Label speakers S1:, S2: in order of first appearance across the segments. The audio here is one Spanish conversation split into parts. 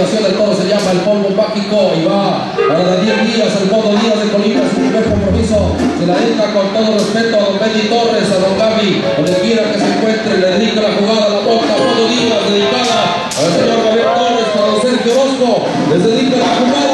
S1: obligación del todo se llama el polvo mágico y va para de 10 días el modo Díaz de Colima, su primer compromiso se la dedica con todo respeto a don Benny Torres, a don Gaby, donde quiera que se encuentre, le dedica la jugada a la bota, modo Díaz dedicada al señor Gabriel Torres, para don Sergio Orozco, les dedica la jugada.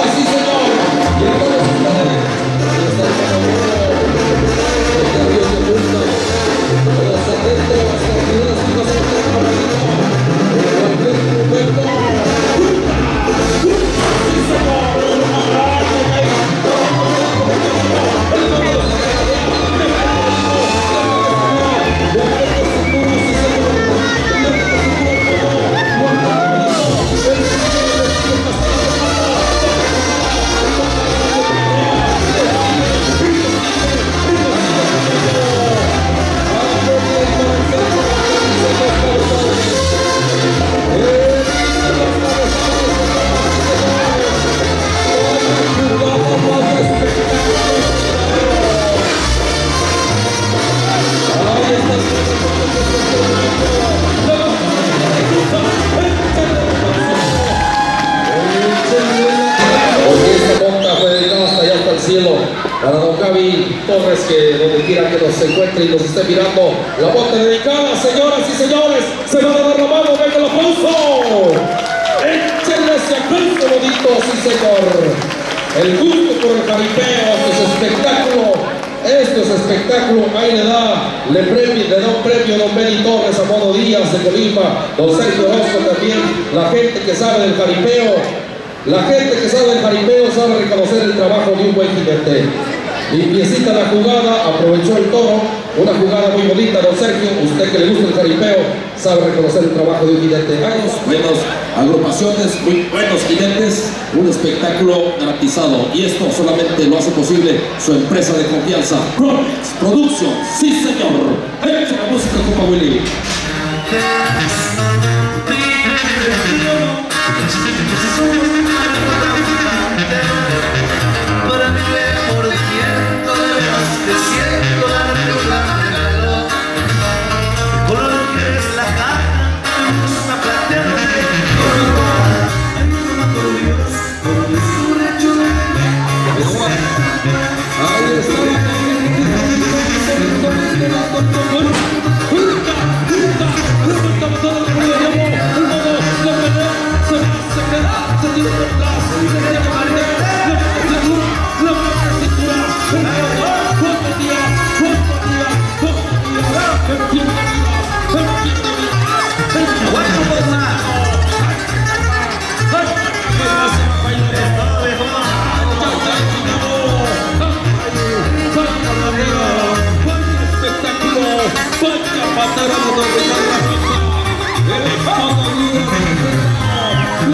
S1: El cielo para don Gaby Torres que donde quiera que nos encuentre y nos esté mirando la monta dedicada señoras y señores se va a dar la mano venga el aplauso. Échenle ese aplauso bonito sí señor. El gusto por el jaripeo esto es espectáculo esto es espectáculo, ahí le da, le, premio, le da un premio a don Benny Torres, a Modo Díaz de Colima, don Sergio Orozco también, la gente que sabe del jaripeo, la gente que sabe del jaripeo sabe reconocer el trabajo de un buen jinete. Limpiecita la jugada, aprovechó el toro, una jugada muy bonita, don Sergio, usted que le gusta el jaripeo, sabe reconocer el trabajo de un jinete. Años, buenas agrupaciones, muy buenos jinetes, un espectáculo garantizado. Y esto solamente lo hace posible su empresa de confianza, Promex Productions. Sí, señor. Echa la música, compa Willy.
S2: celular.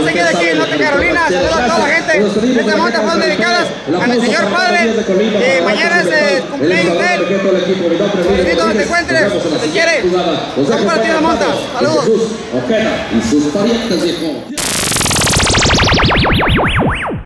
S2: De que de
S3: aquí en Norte Carolina, saludos a toda la gente. Estas montas fueron dedicadas a mi señor padre, que mañana es el cumpleaños de él. Donde te encuentres, si quiere. Vamos para ti la monta. Saludos.
S1: Y sus parientes.